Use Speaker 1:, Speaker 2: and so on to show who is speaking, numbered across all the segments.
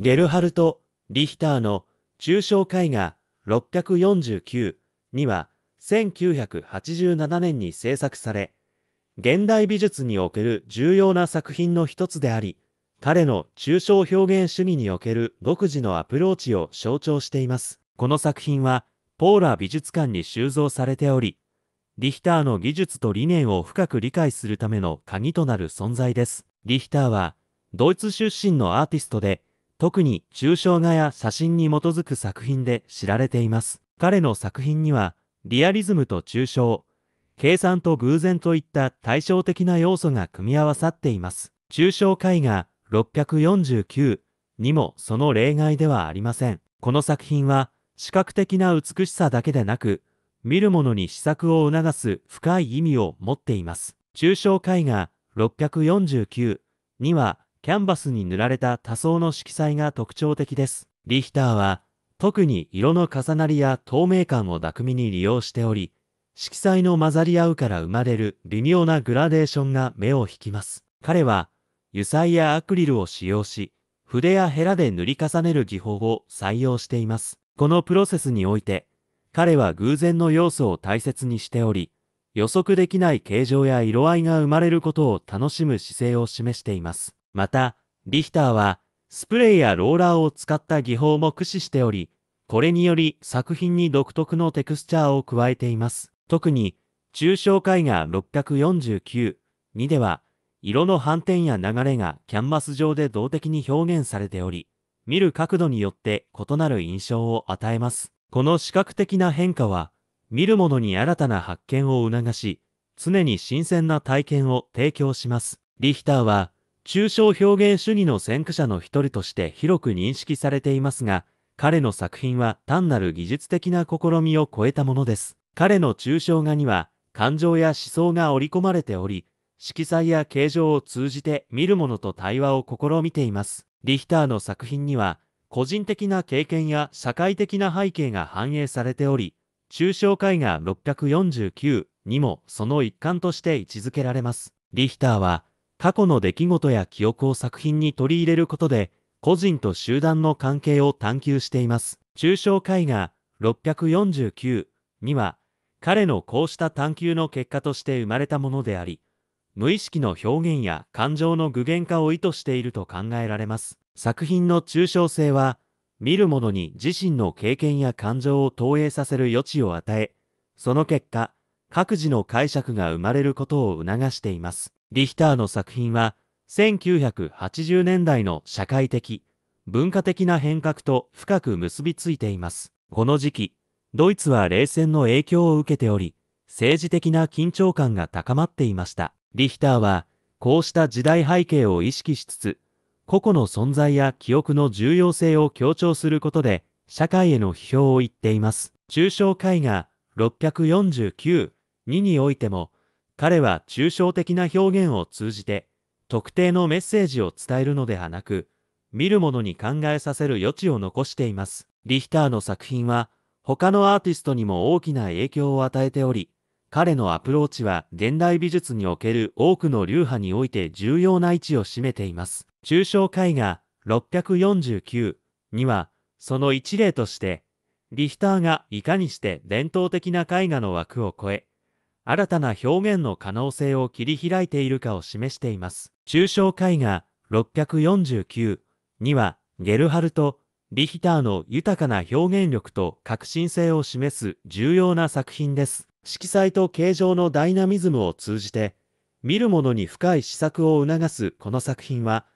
Speaker 1: ゲルハルト・リヒターの抽象絵画649には1987年に制作され、現代美術における重要な作品の一つであり、彼の抽象表現主義における独自のアプローチを象徴しています。この作品は、ポーラ美術館に収蔵されており、リヒターの技術と理念を深く理解するための鍵となる存在です。リヒターは、ドイツ出身のアーティストで、特に抽象画や写真に基づく作品で知られています。彼の作品には、リアリズムと抽象、計算と偶然といった対照的な要素が組み合わさっています。抽象絵画649にもその例外ではありません。この作品は視覚的な美しさだけでなく、見る者に試作を促す深い意味を持っています。抽象絵画649には、キャンバスに塗られた多層の色彩が特徴的です。リヒターは、特に色の重なりや透明感を巧みに利用しており、色彩の混ざり合うから生まれる微妙なグラデーションが目を引きます。彼は、油彩やアクリルを使用し、筆やヘラで塗り重ねる技法を採用しています。このプロセスにおいて、彼は偶然の要素を大切にしており、予測できない形状や色合いが生まれることを楽しむ姿勢を示しています。また、リヒターは、スプレーやローラーを使った技法も駆使しており、これにより作品に独特のテクスチャーを加えています。特に、抽象絵画649、2では、色の反転や流れがキャンバス上で動的に表現されており、見る角度によって異なる印象を与えます。この視覚的な変化は、見る者に新たな発見を促し、常に新鮮な体験を提供します。リヒターは、抽象表現主義の先駆者の一人として広く認識されていますが、彼の作品は単なる技術的な試みを超えたものです。彼の抽象画には、感情や思想が織り込まれており、色彩や形状を通じて見る者と対話を試みています。リヒターの作品には、個人的な経験や社会的な背景が反映されており、抽象絵画649にもその一環として位置づけられます。リヒターは、過去の出来事や記憶を作品に取り入れることで、個人と集団の関係を探求しています。抽象絵画649には、彼のこうした探求の結果として生まれたものであり、無意識の表現や感情の具現化を意図していると考えられます。作品の抽象性は、見る者に自身の経験や感情を投影させる余地を与え、その結果、各自の解釈が生まれることを促しています。リヒターの作品は、1980年代の社会的、文化的な変革と深く結びついています。この時期、ドイツは冷戦の影響を受けており、政治的な緊張感が高まっていました。リヒターは、こうした時代背景を意識しつつ、個々の存在や記憶の重要性を強調することで、社会への批評を言っています。抽象絵画649、2においても、彼は抽象的な表現を通じて、特定のメッセージを伝えるのではなく、見る者に考えさせる余地を残しています。リヒターの作品は、他のアーティストにも大きな影響を与えており、彼のアプローチは現代美術における多くの流派において重要な位置を占めています。抽象絵画649には、その一例として、リヒターがいかにして伝統的な絵画の枠を超え、新たな表現の可能性を切り開いているかを示しています。抽象絵画649には、ゲルハルト・リヒターの豊かな表現力と革新性を示す重要な作品です。色彩と形状のダイナミズムを通じて、見る者に深い試作を促すこの作品は、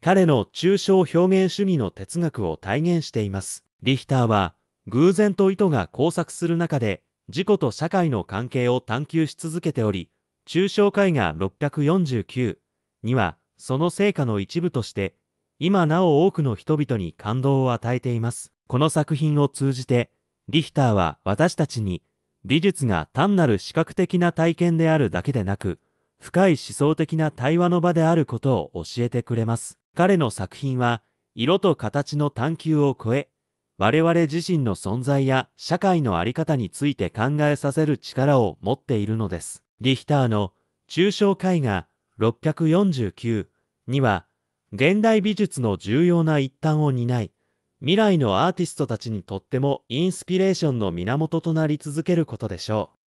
Speaker 1: 彼の抽象表現主義の哲学を体現しています。リヒターは、偶然と意図が交錯する中で、自己と社会の関係を探求し続けており、抽象絵画649には、その成果の一部として、今なお多くの人々に感動を与えています。この作品を通じて、リヒターは私たちに、美術が単なる視覚的な体験であるだけでなく、深い思想的な対話の場であることを教えてくれます。彼の作品は、色と形の探求を超え、我々自身の存在や社会のあり方について考えさせる力を持っているのです。リヒターの抽象絵画649には、現代美術の重要な一端を担い、未来のアーティストたちにとってもインスピレーションの源となり続けることでしょう。